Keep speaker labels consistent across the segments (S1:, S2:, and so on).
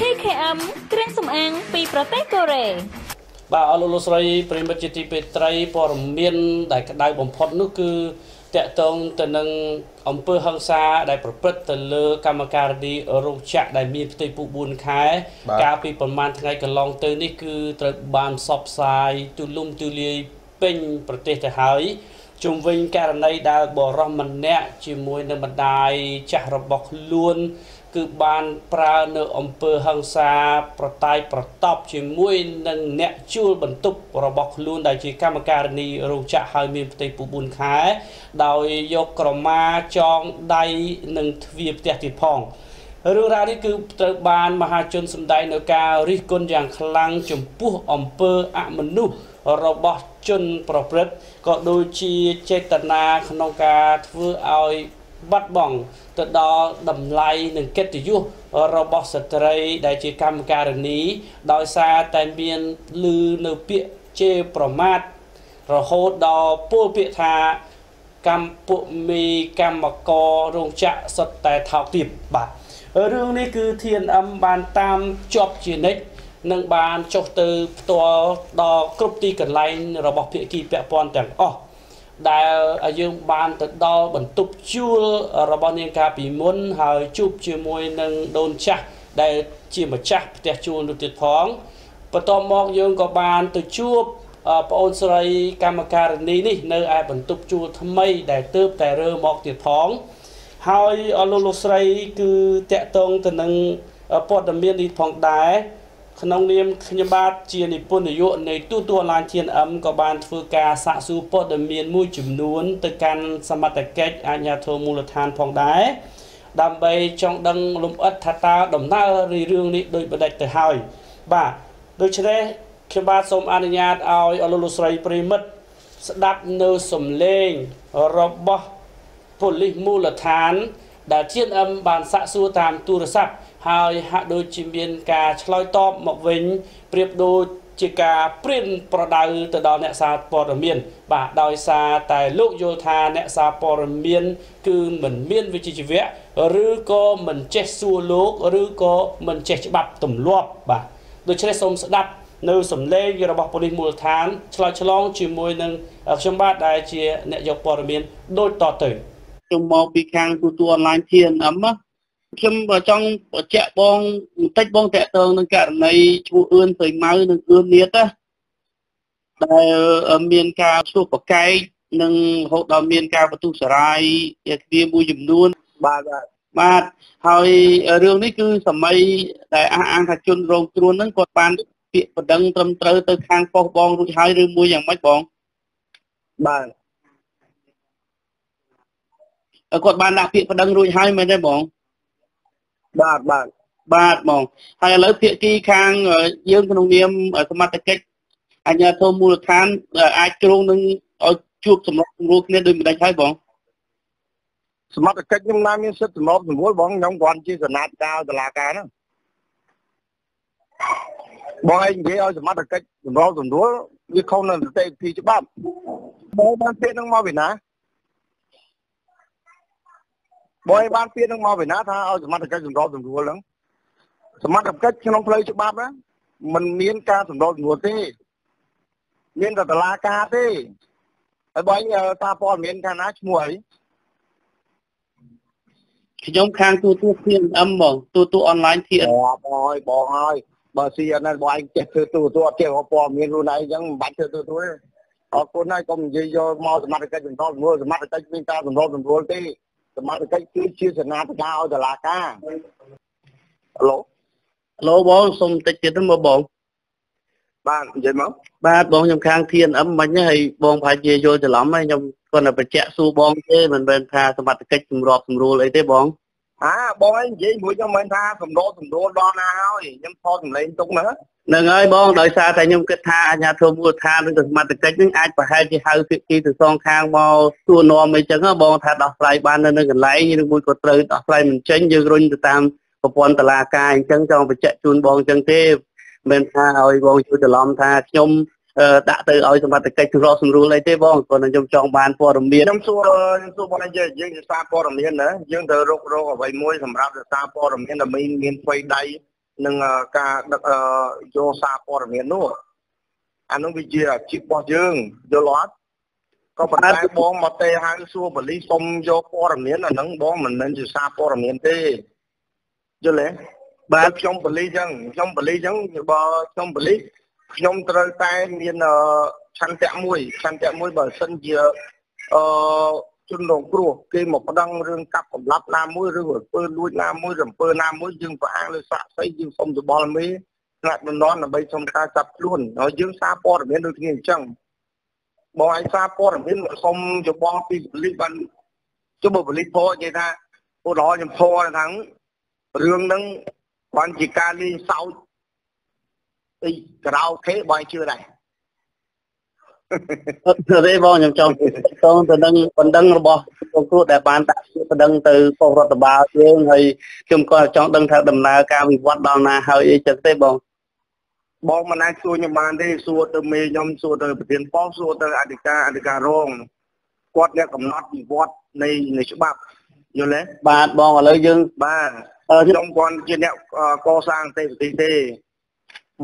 S1: TKM គ្រឿងសម្អាងពីប្រទេសកូរ៉េ
S2: បាទអរលោកលោកស្រីប្រិមិត្តជាទីពេត្រីព័ត៌មានដែលក្តៅបំផុតនោះគឺតកតងទៅនឹងអង្គើហឹង្សាដែលប្រព្រឹត្តទៅលើកម្មការនីរោងចក្រដែលមានផ្ទៃពោះ4ខែកាលពីប្រមាណថ្ងៃកន្លងទៅនេះគឺត្រូវបានផ្សព្វផ្សាយទូលំទូលាយពេញប្រទេសទៅហើយជុំវិញករណីដែលបរោះម្នាក់ជាមួយនឹងម្ដាយចាស់របស់ខ្លួន គឺបានប្រើនៅអង្គើហឹង្សាប្រតាយប្រតប់ជាមួយនឹងអ្នកជួលបន្ទប់របស់ខ្លួនដែលជាកម្មការនីរោងចក្រហើយមានផ្ទៃពោះ4ខែ ដោយយកក្រមាចងដៃនិងទ្វារផ្ទះទៀតផងរឿងរ៉ាវនេះគឺត្រូវបានមហាជនសម្ដែងនៅការរិះគន់យ៉ាងខ្លាំងចំពោះអង្គើអមនុស្សរបស់ជនប្រព្រឹត្តក៏ដូចជាចេតនាក្នុងការធ្វើឲ្យ បាត់បង់ទៅដល់តម្លៃនិងកិត្តិយសរបស់ស្ត្រីដែលជាកម្មការនី ដោយសារតែមានលឺនៅពាក្យជេរប្រមាថរហូតដល់ពោលពាក្យថាកម្មពុមីកម្មកររោងចក្រសុទ្ធតែថោកទាបបាទរឿងនេះគឺ TNM បានតាមជាប់ជានិច្ចនឹងបានចុះទៅផ្ទាល់ដល់គ្រប់ទីកន្លែងរបស់ភាគីពាក់ព័ន្ធទាំងអស់ ដែលយើងបានទៅដល់បន្ទប់ជួលរបស់នាងកាពីមុនហើយជួបជាមួយនឹងដូនចាស់ដែលជាម្ចាស់ផ្ទះជួលនោះទៀតផងបន្ទាប់មកយើងក៏បានទៅជួបប្អូនស្រីកម្មការនីនេះនៅឯបន្ទប់ជួលថ្មីដែលទើបតែរើមកទៀតផងហើយលោកលោកស្រីគឺតាក់ទងទៅនឹងព័ត៌មាននេះផងដែរ ក្នុងនាមខ្ញុំបាទជានិពន្ធនាយកនៃទូតអនឡាញ TNM ក៏បានធ្វើការសាកសួរព័ត៌មានមួយចំនួន ទៅកាន់សមត្ថកិច្ចអាជ្ញាធរមូលដ្ឋានផងដែរដើម្បីចង់ដឹងលំអិតថាតើដំណើររឿងនេះដូចបដិចទៅហើយបាទដូច្នេះខ្ញុំបាទសូមអនុញ្ញាតឲ្យអលោកលោកស្រីប្រិមិត្តស្ដាប់នៅសំឡេងរបស់ប៉ូលីសមូលដ្ឋាន ដែល TNM បានសាកសួរតាមទូរស័ព្ទ ហើយហាក់ដូចជាមានការឆ្លើយតបមកវិញប្រៀបដូចជាការព្រៀនប្រដៅទៅដល់អ្នកសារព័ត៌មាន បាទដោយសារតែលោកយល់ថាអ្នកសារព័ត៌មាន គឺមិនមានវិជ្ជាជីវៈឬក៏មិនចេះសួរលោកឬក៏មិនចេះច្បាប់ទម្លាប់បាទដូច្នេះសូមស្ដាប់នៅសំឡេងរបស់ប៉ូលីសមូលដ្ឋានឆ្លើយឆ្លងជាមួយនឹងខ្ញុំបាទដែលជាអ្នកយកព័ត៌មានដូចតទៅ
S3: ខ្ញុំមកពីខាងទូទួលអនឡាញ TNM ណា ខ្ញុំចង់បញ្ជាក់បងបន្តិចបងតកតងនឹងករណីឈ្មោះអឿនស្រីម៉ៅនិងអឿននៀតណាដែលមានការសួរប្រកែកនិងរហូតដល់មានការបន្ទុះសារាយគ្នាមួយចំនួនបាទបាទហើយរឿងនេះគឺសម័យដែលអះអាងថាជនរងគ្រោះហ្នឹងគាត់បានពាក្យបណ្ដឹងត្រឹមត្រូវទៅខាងប៉ុស្តិ៍បងរួចហើយឬមួយយ៉ាងម៉េចបងបាទគាត់បានដាក់ពាក្យបណ្ដឹងរួចហើយមែនទេបង បាទបាទបាទបងហើយឥឡូវភាគីខាងយើងក្នុងនាមសមត្ថកិច្ចអញ្ញាធមមូលដ្ឋានអាចជ្រុងនឹងឲ្យជួបសម្រាប់សម្រួលគ្នាដោយមិនដាច់ហើយបង
S4: សមត្ថកិច្ចខ្ញុំណាមានសិទ្ធិសម្របសម្រួលបងខ្ញុំគ្រាន់ជាសនាធិការតុលាការហ្នឹងបងឯងនិយាយឲ្យសមត្ថកិច្ចសម្របសម្រួលវាខុសនឹងនីតិវិធីច្បាប់បងបានពាក្យហ្នឹងមកពីណា បើឲ្យបានពាក្យនឹងមកពីណាថាឲ្យសមត្ថកិច្ចសម្របសម្រួលហ្នឹងសមត្ថកិច្ចក្នុងផ្លូវច្បាប់ណាมันមានការសម្របសម្រួលទេមានតែតឡាការទេហើយបើអញសារព័ត៌មានខាងណាឈ្មោះអី
S3: ខ្ញុំខាងទូទូ PNM បងទូទូអនឡាញ
S4: TN បងហើយបងហើយបើស៊ីអានេះបងឯងចេះធ្វើទូទូអត់ចេះព័ត៌មានខ្លួនឯងអញ្ចឹងមិនបាច់ធ្វើទូទូទេអរគុណហើយកុំនិយាយយកមកសមត្ថកិច្ចសម្របសម្រួលសមត្ថកិច្ចមានការសម្របសម្រួលទេ សមាជិកគឺជាសេនាធិការឲ្យតុលាការ
S3: ហឡូហឡូបងសុំតិចទៀតមើលបង
S4: បាទនិយាយមក
S3: បាទបងខ្ញុំខាង TNM មិញហើយបងប្រហែលជាយល់ច្រឡំហើយខ្ញុំគាត់តែបញ្ជាក់សួរបងទេមិនមែនថាសមត្ថកិច្ចសម្របសម្រួលអីទេបង
S4: អាបងឯងនិយាយមួយខ្ញុំមិនថាសម្របសម្រួលដល់ណាហើយខ្ញុំថតសម្លេងទុកហ្នឹង
S3: នឹងហើយបងដោយសារតែខ្ញុំគិតថាអាជ្ញាធរមូលដ្ឋានឬក៏សមត្ថកិច្ចនឹងអាចប្រហែលជាហៅភាគីទៅសងខាងមកសួរនាំអីចឹងបងថាដោះស្រាយបាននៅនៅកន្លែងឬមួយក៏ត្រូវដោះស្រាយមិនចេញយើងរុញទៅតាមប្រព័ន្ធតុលាការអញ្ចឹងចង់បញ្ជាក់ជូនបងអញ្ចឹងទេមិនថាឲ្យបងជួយច្រឡំថាខ្ញុំ ដាក់ទៅឲ្យសមត្ថកិច្ចសម្របសម្រួលអីទេបងគាត់ខ្ញុំចង់បានព័ត៌មាន
S4: ខ្ញុំសួរខ្ញុំសួរបងយើងយើងសារព័ត៌មានណាយើងត្រូវរករកអ្វីមួយសម្រាប់សារព័ត៌មានដែលមានមានស្វ័យដៃនឹងការដឹកយកសារព័ត៌មាននោះអានោះវាជាអាជីពរបស់យើងយល់អត់ក៏ប៉ុន្តែបងមកទេហៅសួរបលីសុំយកព័ត៌មានអាហ្នឹងបងមិនមែនជាសារព័ត៌មានទេយល់ទេបាទខ្ញុំបលីចឹងខ្ញុំបលីចឹងបើខ្ញុំបលី ខ្ញុំត្រូវតែមានឆន្ទៈមួយឆន្ទៈមួយបើសិនជាអឺជនរងគ្រោះគេមកប្តឹងរឿងកាប់កម្លាប់ណាមួយឬអំពើលួចណាមួយឬអំពើណាមួយយើងប្រអាងលើសាកសីយើងសុំយោបល់មេថ្នាក់ដំណនដើម្បីសុំការចាប់ខ្លួនហើយយើងសារព័ត៌មានដូចគ្នាអញ្ចឹងបងឯងសារព័ត៌មានមកសុំយោបល់ពីប៉ូលីសបានជុំប៉ូលីសពោនិយាយថាឧទាហរណ៍ខ្ញុំពោថារឿងហ្នឹងគាត់ជាការលេងសើច អីក្រៅខេបងជឿដែរ
S3: អត់ទេបងខ្ញុំចង់តងទៅនឹងបណ្ដឹងរបស់លោកគ្រូដែលបានដាក់បណ្ដឹងទៅប៉ុស្តិ៍រដ្ឋបាលយើងហើយខ្ញុំក៏ចង់ដឹងថាដំណើរការវិវត្តដល់ណាហើយអីចឹងទេបង
S4: បងមិនអាចសួរខ្ញុំបានទេសួរទៅមេខ្ញុំសួរទៅប្រធានប៉ុស្តិ៍សួរទៅអធិការអធិការរងគាត់អ្នកកំណត់វិវត្តនៃនៃច្បាប់យល់ទេ
S3: បាទបងឥឡូវយើង
S4: បាទខ្ញុំគាត់ជាអ្នកកសាងទេវទីទេ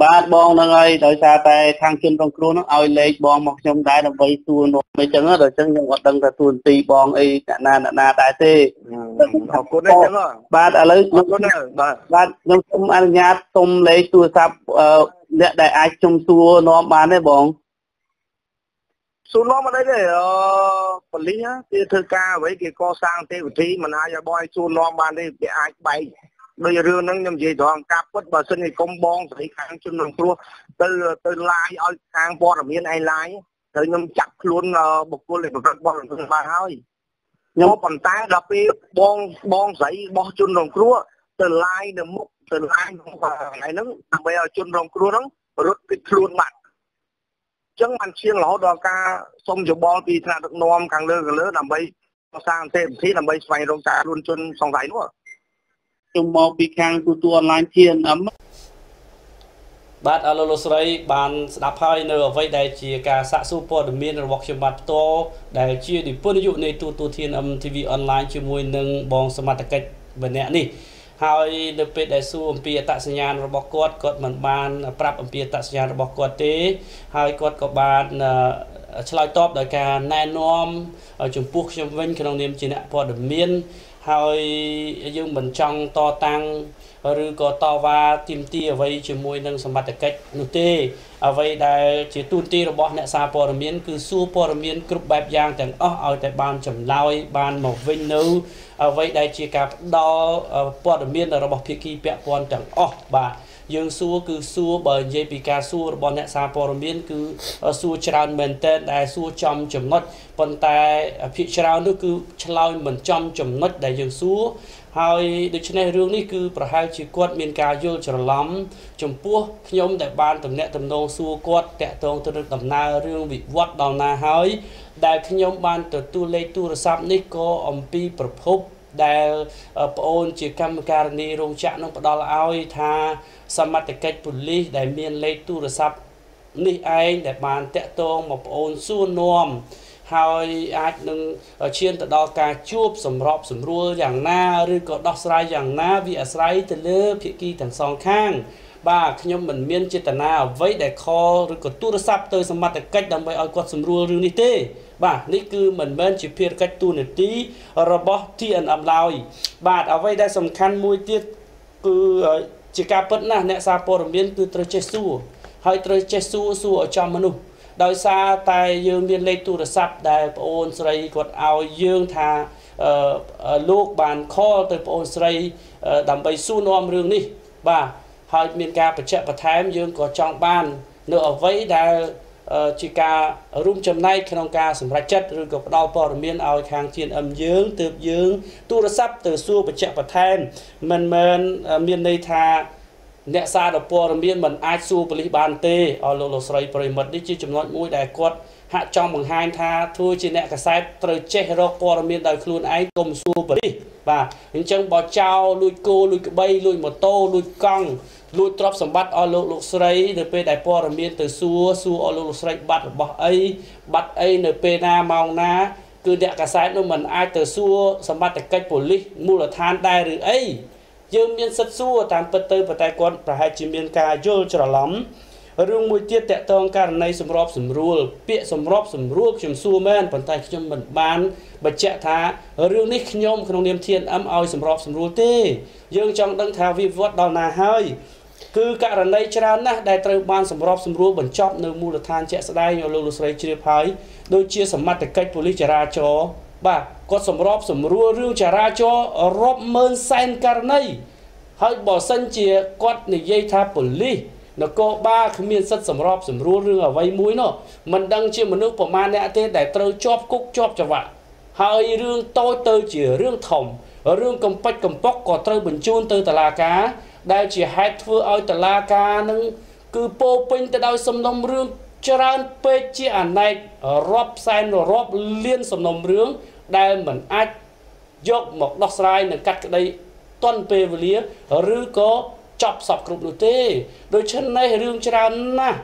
S3: បាទបងហ្នឹងហើយដោយសារតែខាងជនរងគ្រោះហ្នឹងឲ្យលេខបងមកខ្ញុំដែរដើម្បីសួរនោះអញ្ចឹងដល់អញ្ចឹងខ្ញុំក៏ដឹងថាទួនាទីបងអីអ្នកណាអ្នកណាដែរទេ
S4: អរគុណអញ្ចឹង
S3: បាទឥឡូវខ្ញុំបាទបាទខ្ញុំសូមអនុញ្ញាតសុំលេខទូរស័ព្ទអ្នកដែលអាចខ្ញុំសួរនាំបានទេបង
S4: សួរនាំអីទេអឺប៉ូលីសគេធ្វើការអ្វីគេកសាងទេវវិធីមិនអាចឲ្យបងឲ្យសួរនាំបានទេគេអាចបែក ដោយរឿងហ្នឹងខ្ញុំនិយាយត្រង់ការពុតបើសិនជាកុំបងស្រីខាងជនរងគ្រោះទៅទៅឡាយឲ្យខាងព័ត៌មានឯឡាយត្រូវខ្ញុំចាក់ខ្លួនបុគ្គលដែលប្រព្រឹត្តបទល្មើសបានហើយខ្ញុំប៉ុន្តែដល់ពេលបងបងស្រីរបស់ជនរងគ្រោះទៅឡាយនៅមុខទៅឡាយក្នុងកន្លែងហ្នឹងដើម្បីឲ្យជនរងគ្រោះហ្នឹងរត់ពីខ្លួនបាត់អញ្ចឹងបានឈានរហូតដល់ការសុំយោបល់ពីថ្នាក់ដឹកនាំខាងលើខាងលើដើម្បីកសាងទេពវិធីដើម្បីស្វែងរកការរួនជនសង្ស័យនោះ
S3: ខ្ញុំមកពីខាងទូទួលអនឡាញ TNM
S2: បាទអរលោកលោកស្រីបានស្ដាប់ហើយនៅអ្វីដែលជាការសាកសួរព័ត៌មានរបស់ខ្ញុំបាទផ្ទាល់ដែលជានិពន្ធយុនៃទូទូធាន MTV online ជាមួយនឹងបងសមត្ថកិច្ចម្នាក់នេះហើយនៅពេលដែលសួរអំពីអត្តសញ្ញាណរបស់គាត់គាត់មិនបានប្រាប់អំពីអត្តសញ្ញាណរបស់គាត់ទេ ហើយគាត់ក៏បានឆ្លើយតបដោយការណែនាំចំពោះខ្ញុំវិញក្នុងនាមជាអ្នកព័ត៌មាន ហើយយើងមិនចង់តតាំងឬក៏តវ៉ាទីមទីអ្វីជាមួយនឹងសមត្ថកិច្ចនោះទេអ្វីដែលជាទូនទីរបស់អ្នកសារព័ត៌មាន គឺសួរព័ត៌មានគ្រប់បែបយ៉ាងទាំងអស់ឲ្យតែបានចម្លើយបានមកវិញនៅអ្វីដែលជាការផ្ដល់ព័ត៌មានរបស់ភាគីពាក់ព័ន្ធទាំងអស់បាទ យើងសួរគឺសួរបើនិយាយពីការសួររបស់អ្នកសារព័ត៌មានគឺសួរច្រើនមែនតើដែលសួរចំចំណុចប៉ុន្តែភាគច្រើននោះគឺឆ្លើយមិនចំចំណុចដែលយើងសួរហើយដូច្នេះរឿងនេះគឺប្រហែលជាគាត់មានការយល់ច្រឡំចំពោះខ្ញុំដែលបានតំណាក់តំណងសួរគាត់តាក់ទងទៅនឹងដំណើររឿងវិវត្តដល់ណាហើយដែលខ្ញុំបានទទួលលេខទូរស័ព្ទនេះក៏អំពីប្រភព ដែលប្អូនជាកម្មការនីរោងចក្រនឹងផ្ដល់ឲ្យថាសមត្ថកិច្ចប៉ូលីសដែលមានលេខទូរស័ព្ទនេះឯងដែលបានតាក់ទងមកប្អូនសួរនាំហើយអាចនឹងឈានទៅដល់ការជួបសម្របសម្រួលយ៉ាងណាឬក៏ដោះស្រាយយ៉ាងណាវាអាស្រ័យទៅលើភាគីទាំងសងខាង បាទខ្ញុំមិនមានចេតនាអ្វីដែលខលឬក៏ទូរស័ព្ទទៅសមត្ថកិច្ចដើម្បីឲ្យគាត់សម្រួលរឿងនេះទេ បាទនេះគឺមិនមែនជាភារកិច្ចទូនាទីរបស់ TNM ឡើយបាទអ្វីដែលសំខាន់មួយទៀតគឺជាការពិតណាស់អ្នកសារព័ត៌មានគឺត្រូវចេះសួរហើយត្រូវចេះសួរសួរឲ្យចំមនុស្សដោយសារតែយើងមានលេខទូរស័ព្ទដែលប្អូនស្រីគាត់ឲ្យយើងថាលោកបានខលទៅប្អូនស្រីដើម្បីសួរនាំរឿងនេះបាទហើយមានការបញ្ជាក់បន្ថែមយើងក៏ចង់បាននៅអ្វីដែល ជាការរួមចំណែកក្នុងការសម្រេចចិត្តឬក៏ផ្ដល់ព័ត៌មានឲ្យខាង TNM យើងទើបយើងទូរស័ព្ទទៅសួរបញ្ជាក់បន្ថែមមិនមែនមានន័យថាអ្នកសារព័ត៌មានមិនអាចសួរប៉ូលីសបានទេអរលោកលោកស្រីប្រិមិត្តនេះជាចំណុចមួយដែលគាត់ហាក់ចង់បង្ហាញថាធ្វើជាអ្នកកសែតត្រូវចេះរកព័ត៌មានដោយខ្លួនឯងកុំសួរប៉ូលីសបាទអញ្ចឹងបើចោលលួចគោលួចក្បីលួចម៉ូតូលួចកង់ លួចទ្រព្យសម្បត្តិអស់លោកលោកស្រីនៅពេលដែលព័ត៌មានទៅសួរសួរអស់លោកលោកស្រីបាត់របស់អីបាត់អីនៅពេលណាម៉ោងណាគឺអ្នកកសែតនោះមិនអាចទៅសួរសម្បត្តិកិច្ចប៉ូលីសមូលដ្ឋានដែរឬអីយើងមានសិទ្ធិសួរតាមពិតទៅប៉ុន្តែគាត់ប្រហែលជាមានការយល់ច្រឡំរឿងមួយទៀតតកតងករណីសម្របសម្រួល ពាក្យសម្របសម្រួលខ្ញុំសួរមែនប៉ុន្តែខ្ញុំមិនបានបញ្ជាក់ថារឿងនេះខ្ញុំក្នុងនាមធានអឹមឲ្យសម្របសម្រួលទេ យើងចង់ដឹងថាវិវត្តដល់ណាហើយ គឺករណីច្រើនណាស់ដែលត្រូវបានសម្របសម្រួលបញ្ចប់នៅមូលដ្ឋានជាក់ស្ដែងឲ្យលោកលោកស្រីជ្រាបហើយដូចជាសមត្ថកិច្ចប៉ូលីសចរាចរណ៍បាទគាត់សម្របសម្រួលរឿងចរាចរណ៍រាប់ម៉ឺនសែនករណីហើយបើសិនជាគាត់និយាយថាប៉ូលីសនគរបាលគ្មានសិទ្ធិសម្របសម្រួលរឿងអ្វីមួយនោះមិនដឹងជាមនុស្សប្រមាណអ្នកទេដែលត្រូវជាប់គុកជាប់ច្បាប់ហើយរឿងតូចទៅជារឿងធំរឿងកំពេចកំប៉ុកក៏ត្រូវបញ្ជូនទៅតុលាការ ដែលជាហេតុធ្វើឲ្យតឡាការនឹងគឺពោពេញទៅដោយសំណុំរឿងច្រើនពេកជាអណែករាប់សែនរាប់លានសំណុំរឿងដែលមិនអាចយកមកដោះស្រាយនឹងកាត់ក្តីតន់ពេលវេលាឬក៏ចប់សពគ្រប់នោះទេដូច្នេះរឿងច្រើនណាស់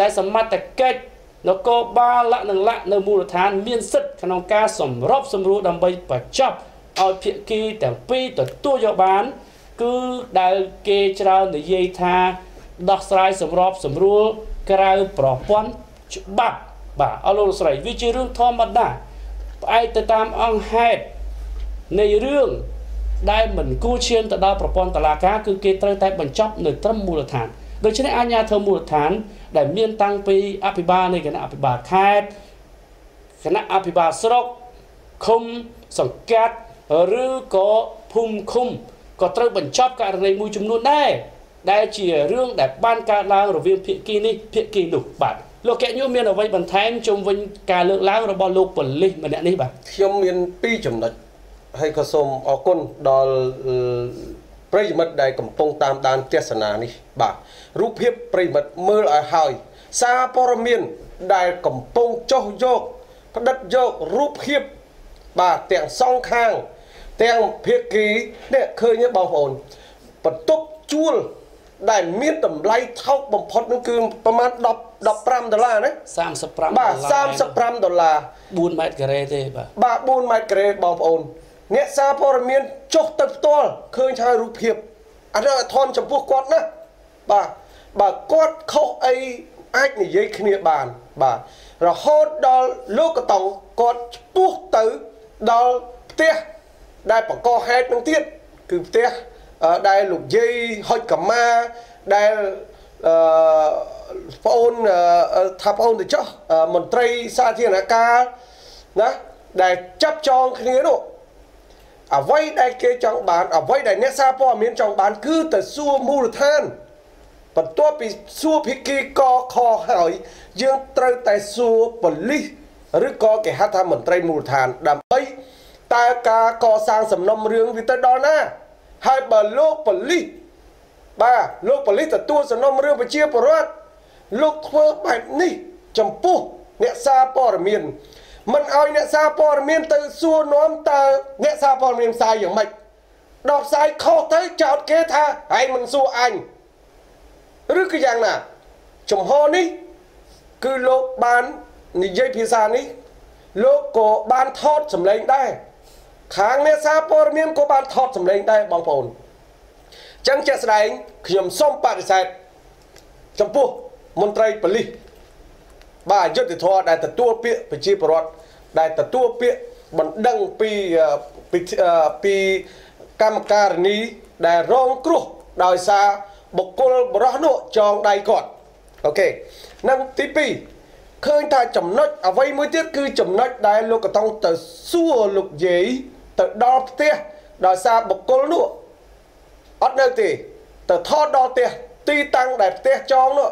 S2: ដែលសមត្ថកិច្ចនគរបាលលក្ខនឹងលក្ខនៅមូលដ្ឋាន មានសិទ្ធិក្នុងការសម្របសម្រួលដើម្បីបញ្ចប់ឲ្យភាគីទាំងពីរទទួលយកបាន គឺដែលគេច្រើននិយាយថាដោះស្រាយសម្របសម្រួលក្រៅប្រព័ន្ធច្បាប់បាទអរលោកស្រីវាជារឿងធម្មតាផ្អែកទៅតាមអង្គហេតុនៃរឿងដែលមិនគួរឈានទៅដល់ប្រព័ន្ធតុលាការគឺគេត្រូវតែបញ្ចប់នៅត្រឹមមូលដ្ឋានដូច្នេះអាជ្ញាធរមូលដ្ឋាន ដែលមានតាំងពីអភិបាលនៃគណៈអភិបាលខេត្តគណៈអភិបាលស្រុកឃុំសង្កាត់ឬក៏ភូមិឃុំ ក៏ត្រូវបញ្ចប់ករណីមួយចំនួនដែរដែលជារឿងដែលបានកើតឡើងរវាងភាគីនេះភាគីនោះបាទលោកកែញូមានអ្វីបន្ថែមជុំវិញការលើកឡើងរបស់លោកប៉ូលីសម្នាក់នេះបាទ
S5: ខ្ញុំមាន2ចំណុចហើយក៏សូមអរគុណដល់ប្រិយមិត្តដែលកំពុងតាមដានទស្សនានេះបាទរូបភាពប្រិយមិត្តមើលឲ្យហើយសារព័ត៌មានដែលកំពុងចុះយកផ្ដិតយករូបភាពបាទទាំងសងខាង ទាំងភាគីនេះឃើញទេបងប្អូនបន្ទប់ជួលដែលមានតម្លៃថោកបំផុតនោះគឺប្រហែល10 15ដុល្លារណា
S2: 35
S5: បាទ35ដុល្លារ
S2: 4ម៉ែត្រការ៉េទេបាទ
S5: បាទ4ម៉ែត្រការ៉េបងប្អូន អ្នកសារព័ត៌មានចុះទៅផ្ទាល់ឃើញហើយរូបភាពអានេះធំចំពោះគាត់ណាបាទបើគាត់ខុសអីអាចនិយាយគ្នាបានបាទរហូតដល់លោកកតង់គាត់ឈ្មោះទៅដល់ផ្ទះ ដែលបង្កហេតុនឹងទៀតគឺផ្ទះដែលលោកយាយហុចកម៉ាដែលអឺប្អូនថាប្អូនទៅចុះមន្ត្រីសាធារណការណាដែលចាប់ចងគ្នានោះអ្វីដែលគេចង់បានអ្វីដែលអ្នកសារព័ត៌មានចង់បាន គឺទៅសួរមូលដ្ឋានបន្ទាប់ពីសួរភិក្ខីកខហើយយើងត្រូវតែសួរប៉ូលីសឬក៏គេហៅថាមន្ត្រីមូលដ្ឋានដើម្បី តើការកសាងសំណុំរឿងវាទៅដល់ណាហើយបើលោកប៉ូលីសបាទលោកប៉ូលីសទទួលសំណុំរឿងប្រជាពលរដ្ឋលោកធ្វើបែបនេះចំពោះអ្នកសារព័ត៌មានមិនឲ្យអ្នកសារព័ត៌មានទៅសួរនាំតើអ្នកសារព័ត៌មានផ្សាយយ៉ាងម៉េចដល់ផ្សាយខុសទៅចោទគេថាឯងមិនសួរអញឬក៏យ៉ាងណាចំហនេះគឺលោកបាននិយាយភាសានេះលោកក៏បានថតសម្លេងដែរ ខាងអ្នកសារព័ត៌មានក៏បានថតសម្លេងដែរបងប្អូនអញ្ចឹងជាក់ស្ដែងខ្ញុំសូមបដិសេធចំពោះមន្ត្រីប៉ូលីសបាទយុទ្ធធរដែលទទួលពាក្យប្រជាពលរដ្ឋដែលទទួលពាក្យបណ្ដឹងពីពីពីកម្មការនីដែលរងគ្រោះដោយសារបុគ្គលបរោះនោះចងដៃគាត់អូខេនិងទី2ឃើញថាចំណុចអ្វីមួយទៀតគឺចំណុចដែលលោកកតង់ទៅសួរលោកយាយ ទៅដល់ផ្ទះដោយសារបុគ្គលនោះអត់នៅទេទៅថតដល់ផ្ទះទីតាំងដែលផ្ទះចងនោះ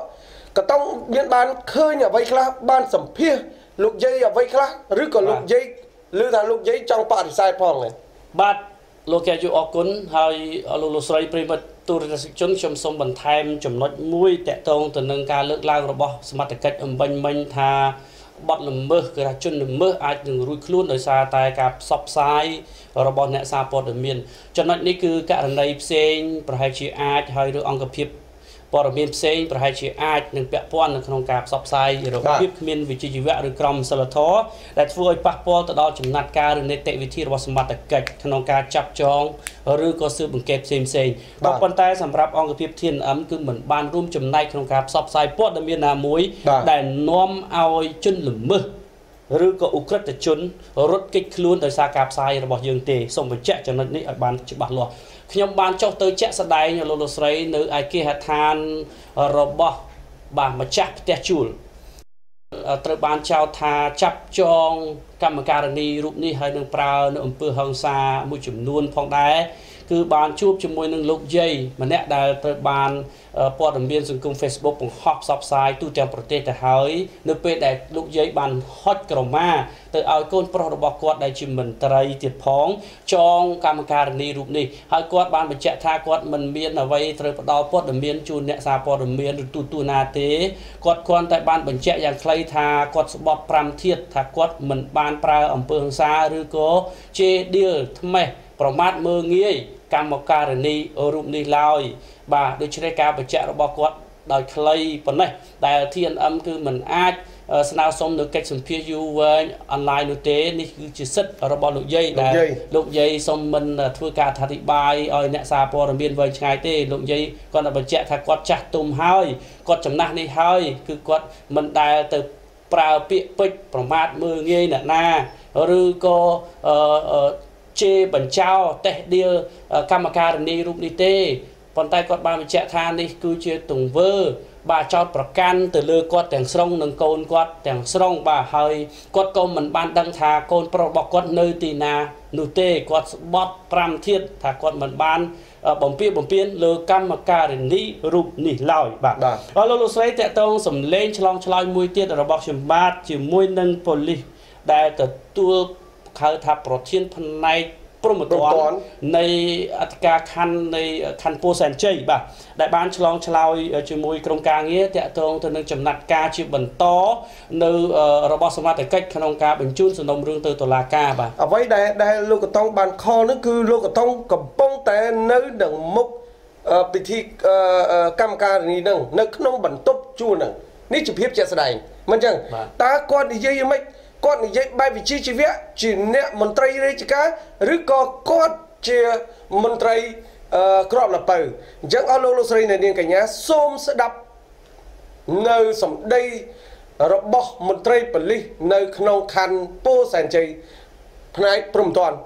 S5: ក៏ต้องមានបានឃើញអ្វីខ្លះបានសម្ភាសលោកយាយអ្វីខ្លះឬក៏លោកយាយឬថាលោកយាយចង់បដិសេធផងហ្នឹង
S2: បាទលោកកាយុអរគុណហើយលោកលោកស្រីប្រិមិត្តទូរទស្សនិកជនខ្ញុំសូមបន្ថែមចំណុចមួយតកតងទៅនឹងការលើកឡើងរបស់សមត្ថកិច្ចអំបញ្ញមិញថា បាត់ល្មើសគឺថាជនល្មើសអាចនឹងរួចខ្លួនដោយសារតែការផ្សព្វផ្សាយរបស់អ្នកសារព័ត៌មានចំណុចនេះគឺករណីផ្សេងប្រហែលជាអាចហើយឬអង្គភាព ព័ត៌មានផ្សេងប្រហែលជាអាចនឹងពាក់ព័ន្ធនៅក្នុងការផ្សព្វផ្សាយរបៀបគ្មានវិជ្ជាជីវៈឬក្រមសីលធម៌ដែលធ្វើឲ្យប៉ះពាល់ទៅដល់ចំណាត់ការឬនីតិវិធីរបស់សមត្ថកិច្ចក្នុងការចាប់ចងឬក៏ស៊ើបអង្កេតផ្សេងផ្សេងក៏ប៉ុន្តែសម្រាប់អង្គភាព TNM គឺមិនបានរួមចំណែកក្នុងការផ្សព្វផ្សាយព័ត៌មានណាមួយដែលនាំឲ្យជនល្មើសឬក៏អ ுக ្រិតជនរត់គេចខ្លួនដោយសារការផ្សាយរបស់យើងទេសូមបញ្ជាក់ចំណុចនេះឲ្យបានច្បាស់លាស់ ខ្ញុំបានចុះទៅជាក់ស្ដែងលោកលោកស្រី នៅឯគេហដ្ឋានរបស់បាទម្ចាស់ផ្ទះជួលត្រូវបានចោទថាចាប់ចងកម្មការនីរូបនេះហើយនឹងប្រើនៅអំពើហិង្សាមួយចំនួនផងដែរ គឺបានជួបជាមួយនឹងលោកយាយម្នាក់ដែលត្រូវបានព័ត៌មានសង្គម Facebook បង្ហោះផ្សព្វផ្សាយទូទាំងប្រទេសទៅហើយនៅពេលដែលលោកយាយបានហុចក្រមាទៅឲ្យកូនប្រុសរបស់គាត់ដែលជាមន្ត្រីទៀតផងចងកម្មការនីរូបនេះហើយគាត់បានបញ្ជាក់ថាគាត់មិនមានអ្វីត្រូវផ្ដល់ព័ត៌មានជូនអ្នកសារព័ត៌មានឬទូទូណាទេគាត់គ្រាន់តែបានបញ្ជាក់យ៉ាងខ្លីថាគាត់ស្បត់5ធាតថាគាត់មិនបានប្រើអំពើហិង្សាឬក៏ជេរដៀលថ្មេះ ប្រមាថមើងងាយកម្មការនីរូបនេះឡើយបាទដូច្នេះការបញ្ជាក់របស់គាត់ដោយខ្លីប៉ុណ្ណេះដែល TNM គឺមិនអាចស្នើសុំនៅកិច្ចសម្ភារយូរវែងអនឡាញនោះទេនេះគឺជាសិទ្ធិរបស់លោកយាយដែលលោកយាយសុំមិនធ្វើការអធិប្បាយឲ្យអ្នកសារព័ត៌មានវែងឆ្ងាយទេលោកយាយគាត់បញ្ជាក់ថាគាត់ចាស់ទុំហើយគាត់ចំណាស់នេះហើយគឺគាត់មិនដែលទៅប្រើពាក្យពេចប្រមាថមើលងាយអ្នកណាឬក៏អឺ ជេរបញ្ចោតេះដៀលកម្មការនីរូបនេះទេប៉ុន្តែគាត់បានបញ្ជាក់ថានេះគឺជាទង្វើ បាទចោតប្រកាន់ទៅលើគាត់ទាំងស្រុងនិងកូនគាត់ទាំងស្រុងបាទហើយគាត់ក៏មិនបានដឹងថាកូនប្រុសរបស់គាត់នៅទីណានោះទេគាត់ស្បត់5ធាតថាគាត់មិនបានបំពេញបំពេញលើកម្មការនីរូបនេះឡើយបាទអរលោកលោកស្រីតកតងសំលេងឆ្លងឆ្លើយមួយទៀតរបស់ខ្ញុំបាទជាមួយនឹងប៉ូលីសដែលទទួល ហៅថាប្រធានផ្នែកព្រមត្តននៃអធិការខណ្ឌនៃខណ្ឌពោធិ៍សែនជ័យបាទដែលបានឆ្លងឆ្លើយជាមួយក្រុមការងារតាក់ទងទៅនឹងចំណាត់ការជាបន្តនៅរបស់សមាជិកក្នុងការបញ្ជូនសំណុំរឿងទៅតុលាការបាទ
S5: អ្វីដែលដែលលោកកតងបានខលនោះគឺលោកកតងកំពុងតែនៅនឹងមុខពិធីកម្មការនីនឹងនៅក្នុងបន្ទប់ជួលនឹងនេះជាភាពជាក់ស្ដែងមិនអញ្ចឹងតើគាត់និយាយយ៉ាងម៉េច គាត់និយាយបែបវិជ្ជាជីវៈជាអ្នកមន្ត្រីរាជការឬក៏គាត់ជាមន្ត្រីអឺក្របលពៅអញ្ចឹងអស់លោកលោកស្រីអ្នកនាងកញ្ញាសូមស្ដាប់នៅសម្ដីរបស់មន្ត្រីប៉ូលីសនៅក្នុងខណ្ឌពោធិ៍សែនជ័យផ្នែកព្រំតាន់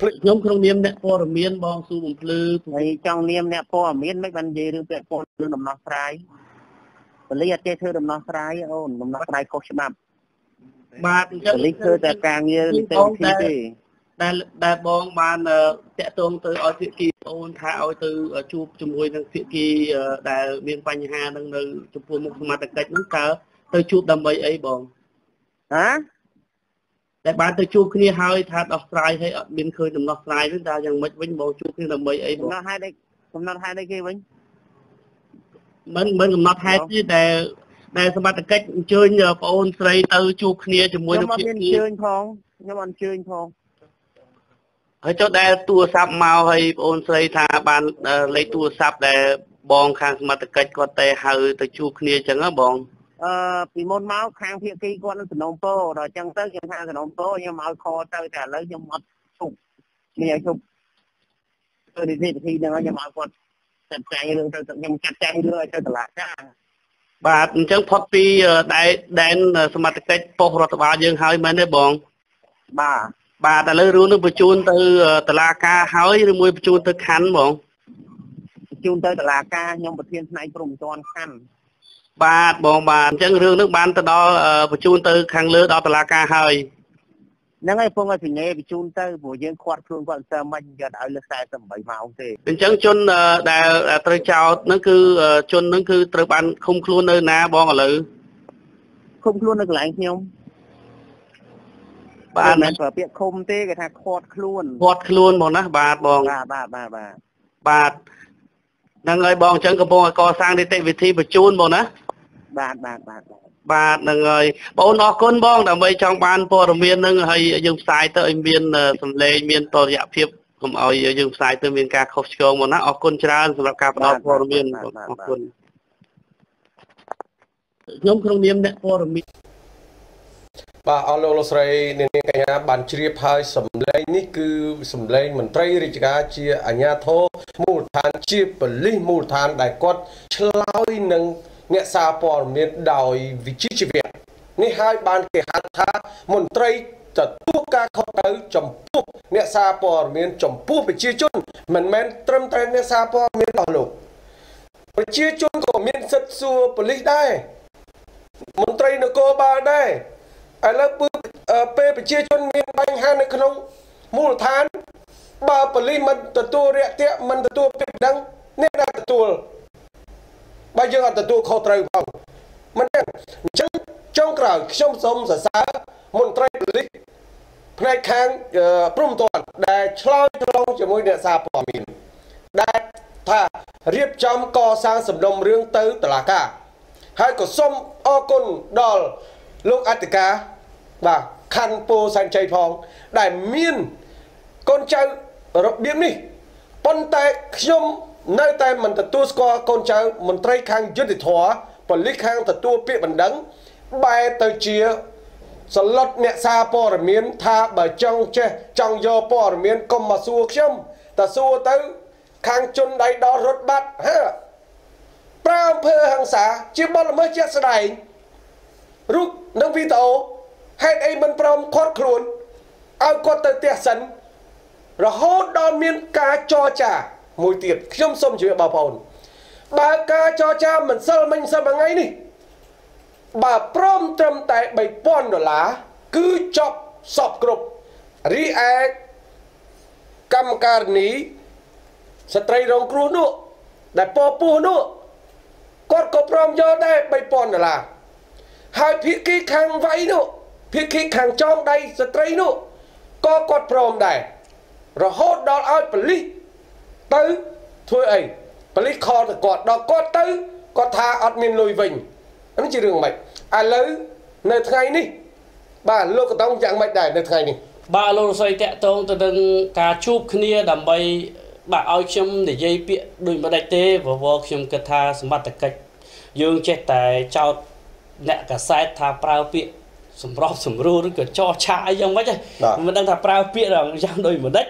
S3: ភ្លេចខ្ញុំក្នុងនាមអ្នកព័ត៌មានបងស៊ូបំភ្លឺ
S6: ហើយចង់នាមអ្នកព័ត៌មានមិនបាននិយាយរឿងពាក់ព័ន្ធរឿងដំណោះស្រាយប៉ូលីសអត់ចេះធ្វើដំណោះស្រាយអូនដំណោះស្រាយខុសច្បាប់
S3: បាទ
S6: អញ្ចឹងលិខធ្វើតែការងារនីតិវិធីទេ
S3: ដែលដែលបងបានតាក់ទងទៅឲ្យភាគីអូនថាឲ្យទៅជួបជាមួយនឹងភាគីដែលមានបញ្ហានឹងនៅចំពោះមុខសមត្ថកិច្ចហ្នឹងតើទៅជួបដើម្បីអីបង
S6: ហា
S3: តែបានទៅជួបគ្នាហើយថាដោះស្រាយហើយអត់មានឃើញដំណោះស្រាយទេតើយ៉ាងម៉េចវិញបងជួបគ្នាដើម្បីអីបងកំ
S6: ណត់ហេតុអីកំណត់ហេតុអីគេវិញ
S3: មិនមិនកំណត់ហេតុទេដែល ដែលសមត្ថកិច្ចអញ្ជើញបងអូនស្រីទៅជួបគ្នាជាមួយ
S6: នឹងភាគីខ្ញុំអត់អញ្ជើញផងខ្ញុំអត់អញ្ជើញផង
S3: ហើយចុះដែលទូរស័ព្ទមកហើយបងអូនស្រីថាបានលេខទូរស័ព្ទដែលបងខាងសមត្ថកិច្ចគាត់តែហៅទៅជួបគ្នាអញ្ចឹងហ៎បង
S6: អឺពីមុនមកខាងភាគីគាត់នឹងសំណុំពោដល់អញ្ចឹងទៅខ្ញុំថាសំណុំពោខ្ញុំឲ្យខទៅតែឥឡូវខ្ញុំអត់ជប់នេះឲ្យជប់ទៅនីតិវិធីហ្នឹងខ្ញុំឲ្យគាត់ចាត់ចែងរឿងទៅខ្ញុំចាត់ចែងរឿងឲ្យទៅតុលាការ
S3: បាទអញ្ចឹងផុតពីដែនដែនសមត្ថកិច្ចប៉ុស្តិ៍រដ្ឋបាលយើងហើយមែនទេបង
S6: បាទ
S3: បាទឥឡូវរឿងនឹងបញ្ជូនទៅតឡាការហើយឬមួយបញ្ជូនទៅខណ្ឌបង
S6: បញ្ជូនទៅតឡាការខ្ញុំប្រធានផ្នែកព្រំប្រទានខណ្ឌ
S3: បាទបងបាទអញ្ចឹងរឿងនឹងបានទៅដល់បញ្ជូនទៅខាងលើដល់តឡាការហើយ
S6: ហ្នឹងហើយពងឲ្យសញ្ញាបញ្ជូនទៅព្រោះយើងខាត់ខ្លួនគាត់ទៅមិនយកឲ្យលើ48ម៉ោងទេ
S3: អញ្ចឹងជនដែលត្រូវចោតហ្នឹងគឺជនហ្នឹងគឺត្រូវបានឃុំខ្លួននៅណាបងឥឡូវ
S6: ឃុំខ្លួននៅកន្លែងខ្ញុំបាទមិនប្រើពាក្យឃុំទេគេថាខាត់ខ្លួន
S3: ខាត់ខ្លួនបងណាបាទបង
S6: បាទបាទបាទបាទ
S3: បាទហ្នឹងហើយបងអញ្ចឹងកំពុងឲ្យកសាងនីតិវិធីបញ្ជូនបងណា
S6: បាទបាទបាទ
S3: បាទហ្នឹងហើយបងអរគុណបងដើម្បីចង់បានព័ត៌មានហ្នឹងហើយយើងផ្សាយទៅឲ្យមានសម្លេងមានតរយៈភាពកុំឲ្យយើងផ្សាយទៅមានការខុសឆ្គងមកណាអរគុណច្រើនសម្រាប់ការផ្ដល់ព័ត៌មានអរគុណខ្ញុំក្នុងនាមអ្នកព័ត៌មាន
S5: បាទអរលោកលោកស្រីនាងកញ្ញាបានជ្រាបហើយសម្លេងនេះគឺសម្លេងមន្ត្រីរាជការជាអាជ្ញាធរមូលដ្ឋានជាប៉ូលីសមូលដ្ឋានដែលគាត់ឆ្លើយនឹង អ្នកសារព័ត៌មានដោយវិជ្ជាជីវៈនេះហើយបានគេហៅថាមន្ត្រីទទួលការខុសត្រូវចំពោះអ្នកសារព័ត៌មានចំពោះប្រជាជន មិនមែនត្រឹមតែអ្នកសារព័ត៌មានរបស់លោកប្រជាជនក៏មានសិទ្ធិសួរប៉ូលីសដែរមន្ត្រីនគរបាលដែរឥឡូវពេលប្រជាជនមានបញ្ហានៅក្នុងមូលដ្ឋានបើប៉ូលីសមិនទទួលរាក់ទាក់មិនទទួលពីដឹងអ្នកដែលទទួល បើយើងអត់ទទួលខុសត្រូវផងមិនចឹងអញ្ចឹងចុងក្រោយខ្ញុំសូមសរសើរមន្ត្រីប៉ូលីសផ្នែកខាងព្រំតនដែលឆ្លើយឆ្លងជាមួយអ្នកសារព័ត៌មានដែលថារៀបចំកសាងសំណុំរឿងទៅតុលាការហើយក៏សូមអរគុណដល់លោកអធិការបាទខណ្ឌពោធិ៍សែនជ័យផង ដែលមានកូនចៅរបៀបនេះប៉ុន្តែខ្ញុំ នៅតែមិនទទួលស្គាល់កូនចៅមន្ត្រីខាងយុទ្ធធរប៉ូលីសខាងទទួលពាក្យបណ្ដឹងបែរទៅជាសឡុតអ្នកសារព័ត៌មានថាបើចង់ចេះចង់យកព័ត៌មានកុំមកសួរខ្ញុំតែសួរទៅខាងជនដៃដល់រត់បាត់ហ៎ប្រើអំពើហិង្សាជាបទល្មើសជាក់ស្ដែងរូបនិងវីដេអូហេតុអីមិនព្រមខាត់ខ្លួនឲ្យគាត់ទៅផ្ទះសិនរហូតដល់មានការចរចា មួយទៀតខ្ញុំសូមជម្រាបបងប្អូនបើការចរចាមិនសិលមិញសិលមួយថ្ងៃនេះបើព្រមត្រឹមតែ3000ដុល្លារគឺចប់សពគ្រប់រីឯកម្មការនីស្ត្រីរងគ្រោះនោះដែលពពោះនោះគាត់ក៏ព្រមយកដែរ3000ដុល្លារហើយភាគីខាងវៃនោះភាគីខាងចងដៃស្ត្រីនោះក៏គាត់ព្រមដែររហូតដល់ឲ្យប៉ូលីស ទៅធ្វើអីប៉ូលីសខលទៅគាត់ដល់គាត់ទៅគាត់ថាអត់មានលុយវិញនេះជារឿងម៉េចឥឡូវនៅថ្ងៃនេះបាទលោកកតងយ៉ាងម៉េចដែរនៅថ្ងៃនេះ
S2: បាទលោករស្រីតកតងទៅនឹងការជួបគ្នាដើម្បីបាទឲ្យខ្ញុំនិយាយពាក្យដូចម្ដេចទេវវខ្ញុំគិតថាសមត្ថកិច្ចយើងចេះតែចោតអ្នកកសែតថាប្រើពាក្យសម្របសម្រួលឬក៏ចោឆាអីយ៉ាងម៉េចមិនដឹងថាប្រើពាក្យយ៉ាងដូចម្ដេច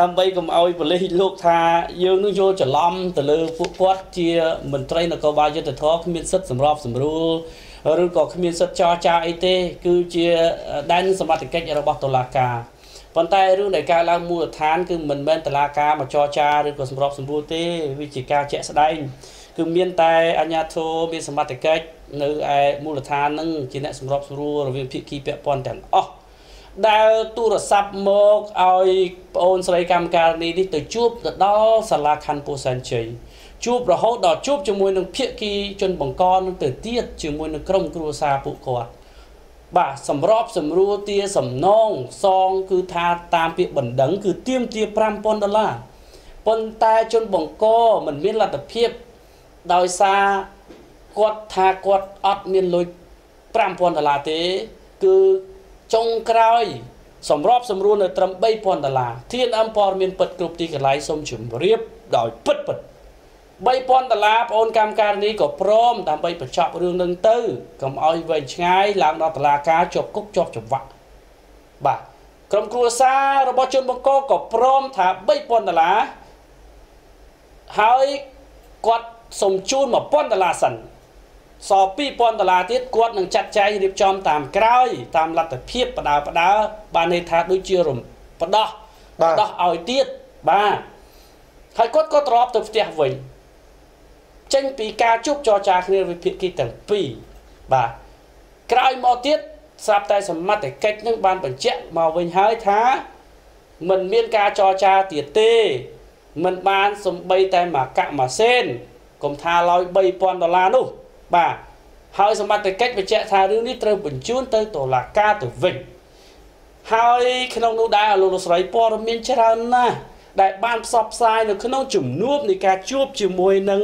S2: ដើម្បីកុំឲ្យប៉ូលីសលោកថាយើងនឹងយល់ច្រឡំទៅលើពួកគាត់ជាមន្ត្រីនគរបាលយុទ្ធធរគ្មានសិទ្ធិសម្របសម្រួលឬក៏គ្មានសិទ្ធិចរចាអីទេ គឺជាដែនសមត្ថកិច្ចរបស់តុលាការប៉ុន្តែរឿងដែលកើតឡើងមូលដ្ឋាន គឺមិនមែនតឡាការមកចរចាឬក៏សម្របសម្រួលទេវាជាការជាក់ស្ដែងគឺមានតែអាជ្ញាធរមានសមត្ថកិច្ចនៅឯមូលដ្ឋាននឹងជាអ្នកសម្របសម្រួលរវាងភាគីពាក់ព័ន្ធទាំងអស់ ដែលទូរស័ព្ទមកឲ្យប្អូនស្រីកម្មការនេះនេះទៅជួបទៅដល់សាលាខណ្ឌពោធិ៍សែនជ័យជួបរហូតដល់ជួបជាមួយនឹងភាគីជនបង្កនឹងទៅទៀតជាមួយនឹងក្រុមគ្រួសារពួកគាត់បាទសម្របសម្រួលទាសំណងសងគឺថាតាមពាក្យបណ្ដឹង គឺទៀមទា5000ដុល្លារប៉ុន្តែជនបង្កមិនមានលទ្ធភាពដោយសារគាត់ថាគាត់អត់មានលុយ5000ដុល្លារទេ គឺ ចុងក្រោយសម្របសម្រួលនៅត្រឹម3000ដុល្លារធានអមព័ត៌មានពិតគ្រប់ទីកន្លែងសូមជម្រាបដោយពិតពិត3000ដុល្លារបងអូនកម្មការនេះក៏ព្រមដើម្បីបញ្ចប់រឿងនឹងទៅកុំឲ្យវែងឆ្ងាយឡើងដល់តុលាការជាប់គុកជាប់ច្បាប់បាទក្រុមគ្រួសាររបស់ជនបង្កក៏ព្រមថា3000ដុល្លារហើយគាត់សុំជូន1000ដុល្លារសិន សល់2000ដុល្លារទៀតគាត់នឹងចាត់ចែងរៀបចំតាមក្រោយតាមលទ្ធភាពបដើបដើបានន័យថាដូចជារំបដោះបដោះឲ្យទៀតបាទហើយគាត់ក៏ត្រឡប់ទៅផ្ទះវិញចេញពីការជួបចរចាគ្នាវិភាគីទាំងពីរបាទក្រោយមកទៀតស្រាប់តែសមត្ថកិច្ចនឹងបានបញ្ជាក់មកវិញហើយថាមិនមានការចរចាទៀតទេមិនបានសំបីតែមកកាក់ម៉ាសេនកុំថាឡើយ3000ដុល្លារនោះ បាទហើយសមត្ថកិច្ចបញ្ជាក់ថារឿងនេះត្រូវបញ្ជូនទៅតុលាការទៅវិញហើយក្នុងនោះដែរលោកលោកស្រីព័ត៌មានច្រើនណាស់ដែលបានផ្សព្វផ្សាយនៅក្នុងជំនួបនៃការជួបជាមួយនឹង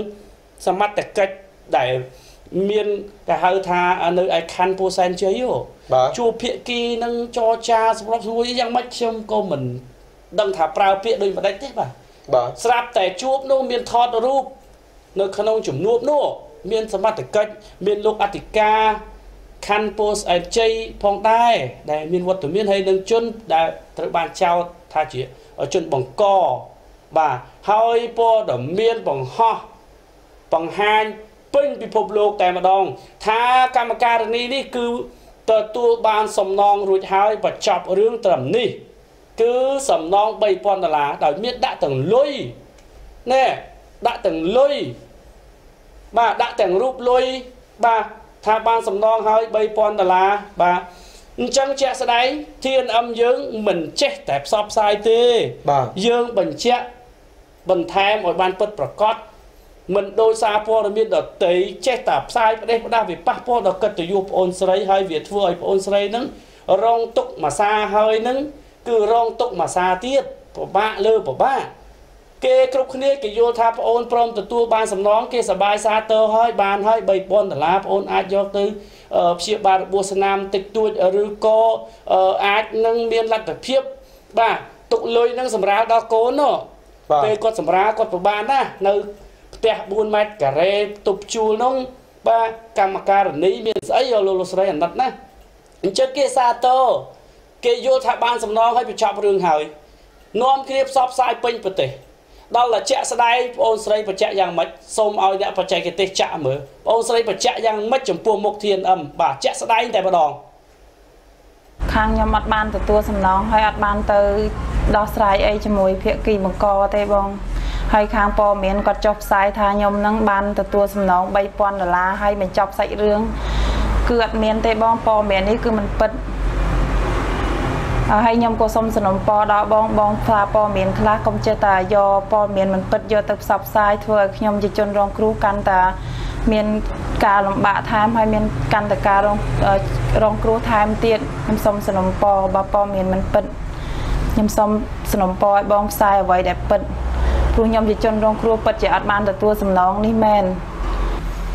S2: សមត្ថកិច្ចដែលមានគេហៅថានៅឯខណ្ឌពោធិ៍សែនជ័យជួបភាគីនឹងចរចាសម្រាប់ស្រួយយ៉ាងម៉េចខ្ញុំក៏មិនដឹងថាប្រើពាក្យដូចម្ដេចទេបាទ
S5: បាទ
S2: ស្រាប់តែជួបនោះមានថតរូបនៅក្នុងជំនួបនោះ មានសមត្ថកិច្ចមានលោកអធិការខណ្ឌពោធិ៍អែតជ័យផងដែរដែលមានវត្តមានហើយនឹងជនដែលត្រូវបានចោទថាជាជនបង្កបាទហើយព័ត៌មានបង្ហោះបង្ហាញពេញពិភពលោកតែម្ដង ថាកម្មការនីនេះគឺទទួលបានសំណងរួចហើយបញ្ចប់រឿងត្រឹមនេះ គឺសំណង3000ដុល្លារដោយមានដាក់ទាំងលុយណែដាក់ទាំងលុយ បាទដាក់ទាំងរូបលុយបាទថាបានសំណងហើយ3000ដុល្លារបាទអញ្ចឹងជាក់ស្ដែង TNM យើងមិនចេះតែផ្សព្វផ្សាយទេ
S5: បាទ
S2: យើងបញ្ជាក់បន្ថែមឲ្យបានពិតប្រាកដមិនដោយសារព័ត៌មានដតីចេះតែផ្សាយផ្ដេសផ្ដាស់វាប៉ះពាល់ដល់កិត្តិយសប្អូនស្រីហើយវាធ្វើឲ្យប្អូនស្រីហ្នឹងរងទុកមួយសាហើយហ្នឹងគឺរងទុកមួយសាទៀតពិបាកលើពិបាក គេគ្រប់គ្នាគេយល់ថាប្អូនព្រមទទួលបានសំណងគេសប្បាយសាទរហើយបានហើយ3000ដុល្លារប្អូនអាចយកទៅអឺព្យាបាលរបួសស្នាមតិចតួចឬក៏អឺអាចនឹងមានលទ្ធភាពបាទទុកលុយនឹងសម្រាប់ដល់កូននោះ
S5: បាទ
S2: ពេលគាត់សម្រាលគាត់ពិបាកណាស់នៅផ្ទះ4ម៉ែត្រការ៉េទប់ជួលនោះបាទកម្មការនីមានស្អីលោកលោកស្រីអាណិតណាអញ្ចឹងគេសាទរគេយល់ថាបានសំណងឲ្យបញ្ចប់រឿងហើយនាំគ្នាផ្សព្វផ្សាយពេញប្រទេស ដល់តែជាក់ស្ដែងបងអូនស្រីបញ្ជាក់យ៉ាងម៉េចសូមឲ្យអ្នកបច្ចេកទេសចាក់មើលបងអូនស្រីបញ្ជាក់យ៉ាងម៉េចចំពោះមុខ TNM បាទជាក់ស្ដែងតែម្ដង
S7: ខាងខ្ញុំអត់បានទទួលសំណងហើយអត់បានទៅដោះស្រាយអីជាមួយភាគីបង្កទេបងហើយខាងព័ត៌មានគាត់ចុះផ្សាយថាខ្ញុំនឹងបានទទួលសំណង3000ដុល្លារហើយបញ្ចប់សាច់រឿងគឺអត់មានទេបងព័ត៌មាននេះគឺมันពិត ហើយខ្ញុំក៏សូមសំណូមពរដល់បងបងផ្សាព័ត៌មានខ្លះកុំចេះតែយកព័ត៌មានមិនពិតយកទៅផ្សព្វផ្សាយធ្វើឲ្យខ្ញុំជាជនរងគ្រោះកាន់តែមានការលំបាកថែមហើយមានកាន់តែការរងអឺរងគ្រោះថែមទៀតខ្ញុំសូមសំណូមពរបើព័ត៌មានមិនពិតខ្ញុំសូមសំណូមពរឲ្យបងផ្សាយអ្វីដែលពិតព្រោះខ្ញុំជាជនរងគ្រោះពិតជាអត់បានទទួលសំណងនេះមែន